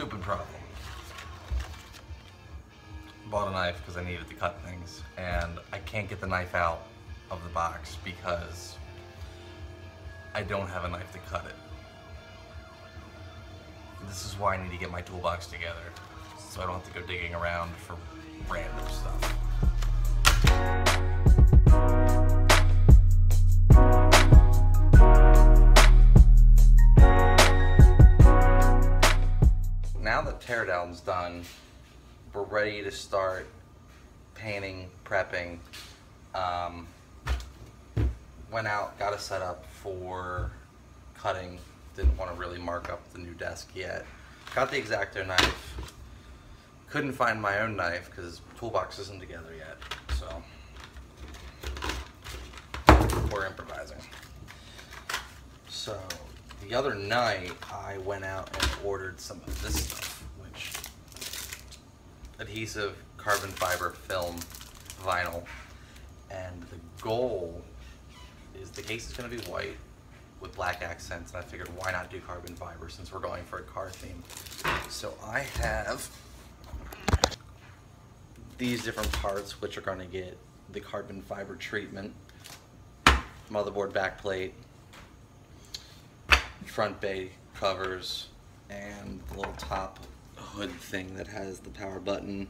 stupid problem. Bought a knife because I needed to cut things, and I can't get the knife out of the box because I don't have a knife to cut it. This is why I need to get my toolbox together, so I don't have to go digging around for random stuff. Done, we're ready to start painting, prepping. Um, went out, got a setup for cutting. Didn't want to really mark up the new desk yet. Got the X-Acto knife. Couldn't find my own knife because toolbox isn't together yet. So we're improvising. So the other night I went out and ordered some of this stuff, adhesive carbon fiber film vinyl. And the goal is the case is going to be white with black accents, and I figured why not do carbon fiber since we're going for a car theme. So I have these different parts which are going to get the carbon fiber treatment, motherboard backplate, front bay covers, and the little top hood thing that has the power button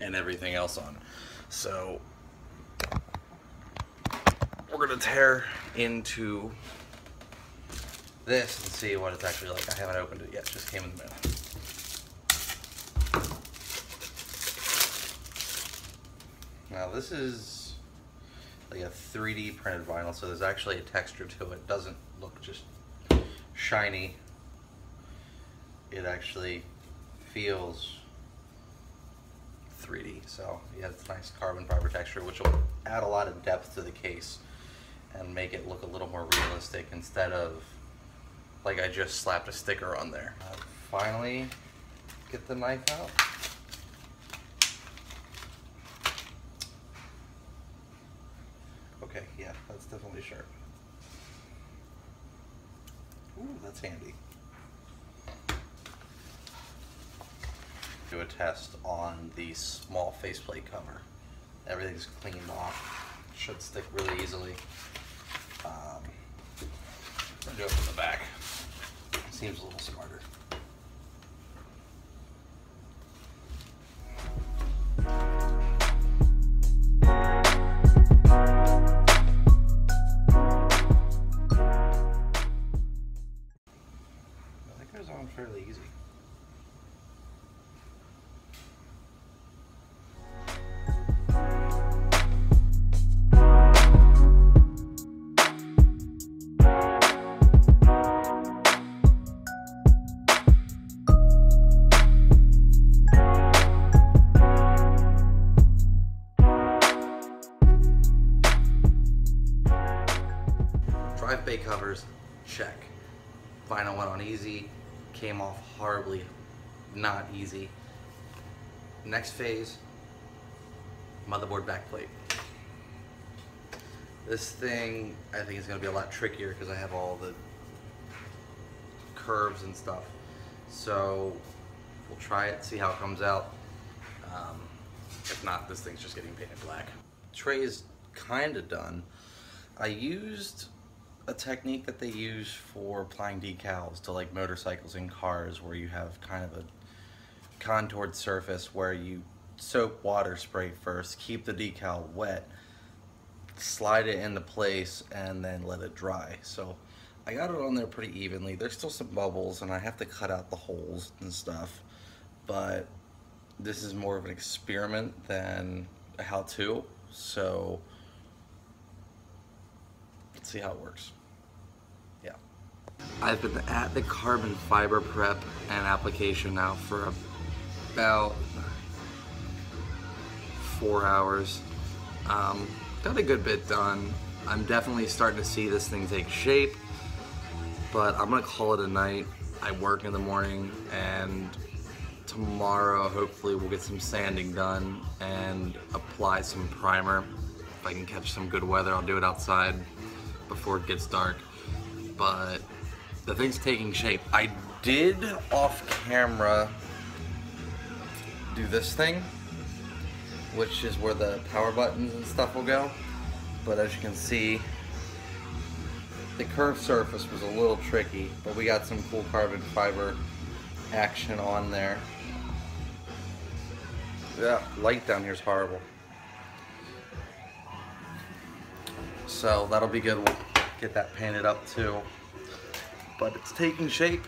and everything else on. So we're gonna tear into this and see what it's actually like. I haven't opened it yet, just came in the mail. Now this is like a 3D printed vinyl, so there's actually a texture to it. It doesn't look just shiny. It actually feels 3D, so yeah, it's nice carbon fiber texture, which will add a lot of depth to the case and make it look a little more realistic instead of like I just slapped a sticker on there. Uh, finally, get the knife out. Okay, yeah, that's definitely sharp. Ooh, that's handy. Do a test on the small faceplate cover. Everything's cleaned off. Should stick really easily. Um, do it from the back. Seems a little smarter. Vinyl went on easy, came off horribly, not easy. Next phase, motherboard backplate. This thing, I think is gonna be a lot trickier because I have all the curves and stuff. So we'll try it, see how it comes out. Um, if not, this thing's just getting painted black. Tray is kind of done. I used a technique that they use for applying decals to like motorcycles and cars where you have kind of a contoured surface where you soak water spray first, keep the decal wet, slide it into place, and then let it dry. So I got it on there pretty evenly. There's still some bubbles and I have to cut out the holes and stuff, but this is more of an experiment than a how-to. So see how it works. Yeah. I've been at the carbon fiber prep and application now for about four hours. Um, got a good bit done. I'm definitely starting to see this thing take shape, but I'm gonna call it a night. I work in the morning and tomorrow hopefully we'll get some sanding done and apply some primer. If I can catch some good weather, I'll do it outside before it gets dark. But the thing's taking shape. I did off camera do this thing, which is where the power buttons and stuff will go. But as you can see, the curved surface was a little tricky, but we got some cool carbon fiber action on there. Yeah, light down here is horrible. So that'll be good. We'll get that painted up too. But it's taking shape.